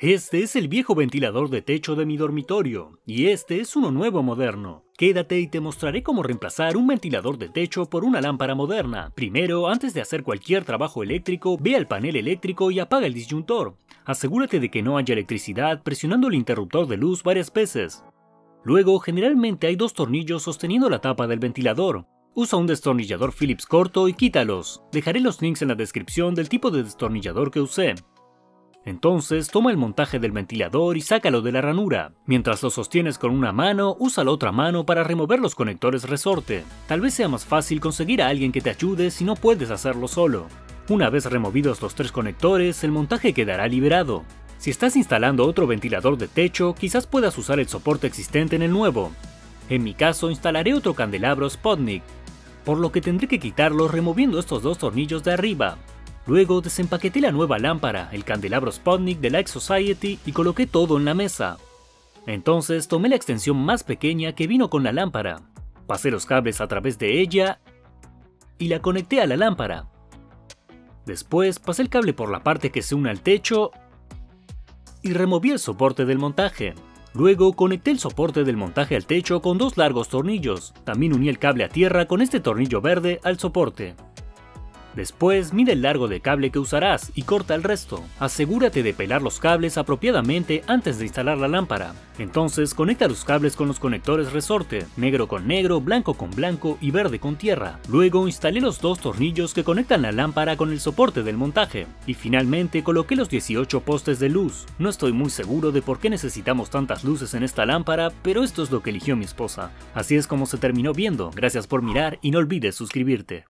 Este es el viejo ventilador de techo de mi dormitorio, y este es uno nuevo moderno. Quédate y te mostraré cómo reemplazar un ventilador de techo por una lámpara moderna. Primero, antes de hacer cualquier trabajo eléctrico, ve al panel eléctrico y apaga el disyuntor. Asegúrate de que no haya electricidad presionando el interruptor de luz varias veces. Luego, generalmente hay dos tornillos sosteniendo la tapa del ventilador. Usa un destornillador Phillips corto y quítalos. Dejaré los links en la descripción del tipo de destornillador que usé. Entonces toma el montaje del ventilador y sácalo de la ranura. Mientras lo sostienes con una mano, usa la otra mano para remover los conectores resorte. Tal vez sea más fácil conseguir a alguien que te ayude si no puedes hacerlo solo. Una vez removidos los tres conectores, el montaje quedará liberado. Si estás instalando otro ventilador de techo, quizás puedas usar el soporte existente en el nuevo. En mi caso, instalaré otro candelabro Spotnik, por lo que tendré que quitarlo removiendo estos dos tornillos de arriba. Luego desempaqueté la nueva lámpara, el candelabro Sputnik de Light Society y coloqué todo en la mesa. Entonces tomé la extensión más pequeña que vino con la lámpara, pasé los cables a través de ella y la conecté a la lámpara. Después pasé el cable por la parte que se une al techo y removí el soporte del montaje. Luego conecté el soporte del montaje al techo con dos largos tornillos. También uní el cable a tierra con este tornillo verde al soporte. Después, mide el largo de cable que usarás y corta el resto. Asegúrate de pelar los cables apropiadamente antes de instalar la lámpara. Entonces, conecta los cables con los conectores resorte, negro con negro, blanco con blanco y verde con tierra. Luego, instalé los dos tornillos que conectan la lámpara con el soporte del montaje. Y finalmente, coloqué los 18 postes de luz. No estoy muy seguro de por qué necesitamos tantas luces en esta lámpara, pero esto es lo que eligió mi esposa. Así es como se terminó viendo. Gracias por mirar y no olvides suscribirte.